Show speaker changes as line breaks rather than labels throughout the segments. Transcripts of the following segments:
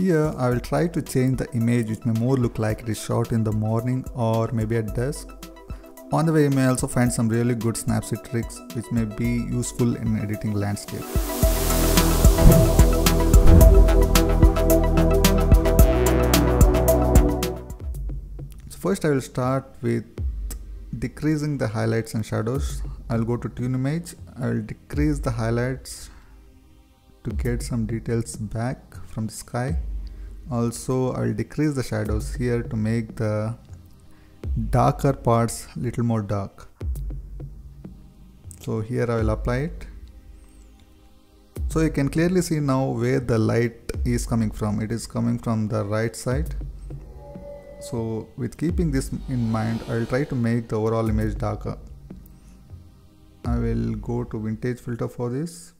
here I will try to change the image which may more look like it is shot in the morning or maybe at dusk. On the way you may also find some really good Snapseed tricks which may be useful in editing landscape. So first I will start with decreasing the highlights and shadows. I'll go to tune image. I will decrease the highlights to get some details back from the sky. Also I'll decrease the shadows here to make the darker parts little more dark. So here I will apply it. So you can clearly see now where the light is coming from. It is coming from the right side so with keeping this in mind I will try to make the overall image darker I will go to vintage filter for this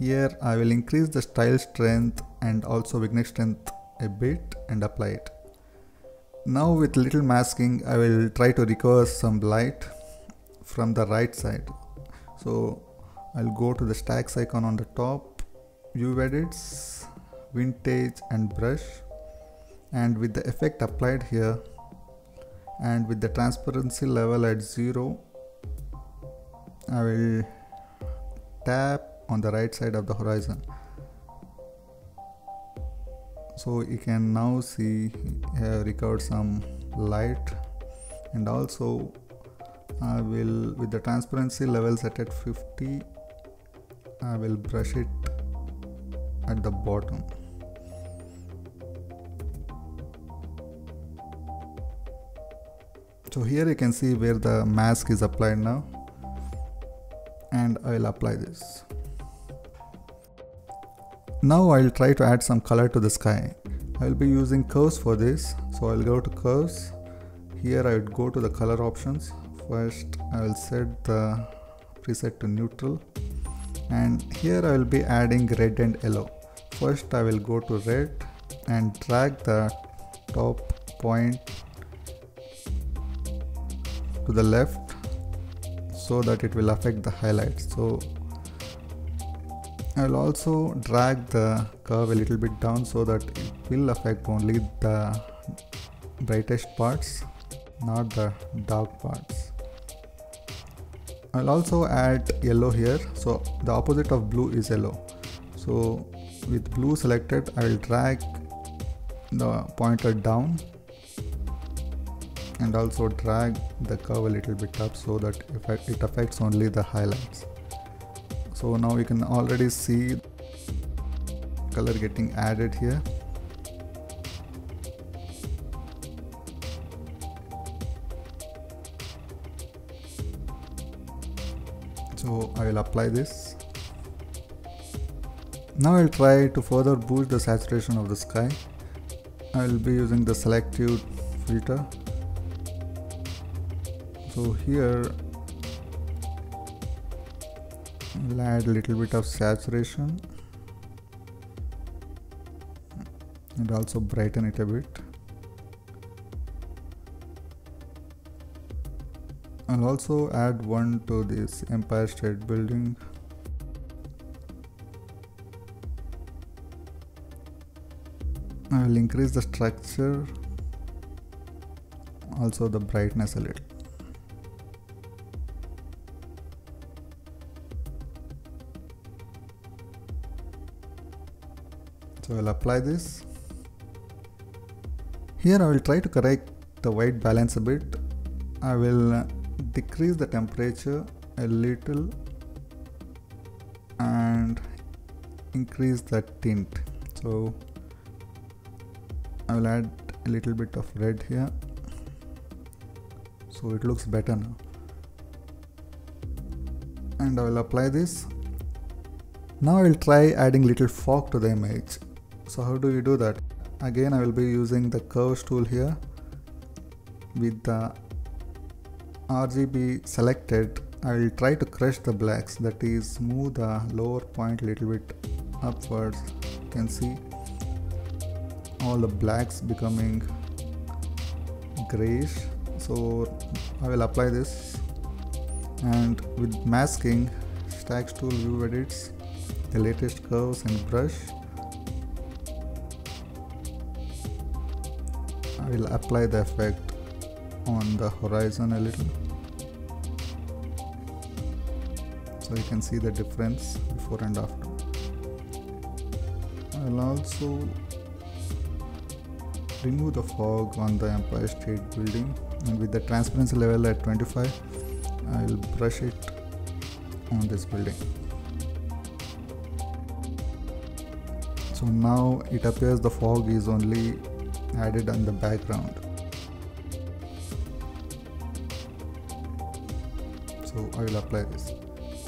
here I will increase the style strength and also vignette strength a bit and apply it. Now with little masking I will try to recover some light from the right side. So I'll go to the stacks icon on the top view edits vintage and brush. And with the effect applied here and with the transparency level at 0 I will tap on the right side of the horizon. So you can now see here recovered some light and also I will with the transparency level set at 50 I will brush it at the bottom. So here you can see where the mask is applied now and I will apply this now I'll try to add some color to the sky. I will be using curves for this. So I'll go to curves. Here I would go to the color options. First I will set the preset to neutral. And here I will be adding red and yellow. First I will go to red and drag the top point to the left so that it will affect the highlights. So I will also drag the curve a little bit down so that it will affect only the brightest parts not the dark parts. I'll also add yellow here. So the opposite of blue is yellow. So with blue selected I will drag the pointer down and also drag the curve a little bit up so that it affects only the highlights so now you can already see color getting added here. So I will apply this. Now I'll try to further boost the saturation of the sky. I will be using the selective filter. So here we'll add a little bit of saturation and also brighten it a bit. I'll also add one to this Empire State Building. I will increase the structure also the brightness a little so I'll apply this. Here I will try to correct the white balance a bit. I will uh, decrease the temperature a little and increase the tint. So I will add a little bit of red here. So it looks better now. And I will apply this. Now I will try adding little fog to the image so how do we do that? Again I will be using the curves tool here with the RGB selected. I will try to crush the blacks. That is move the lower point little bit upwards. You can see all the blacks becoming grayish. So I will apply this. And with masking stacks tool view edits the latest curves and brush will apply the effect on the horizon a little. So you can see the difference before and after. I will also remove the fog on the Empire State Building and with the transparency level at 25 I will brush it on this building. So now it appears the fog is only added on the background. So I will apply this.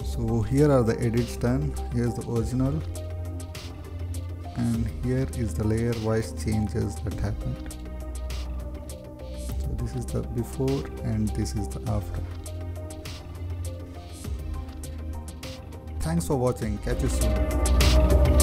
So here are the edits done. Here's the original. And here is the layer wise changes that happened. So this is the before and this is the after. Thanks for watching. Catch you soon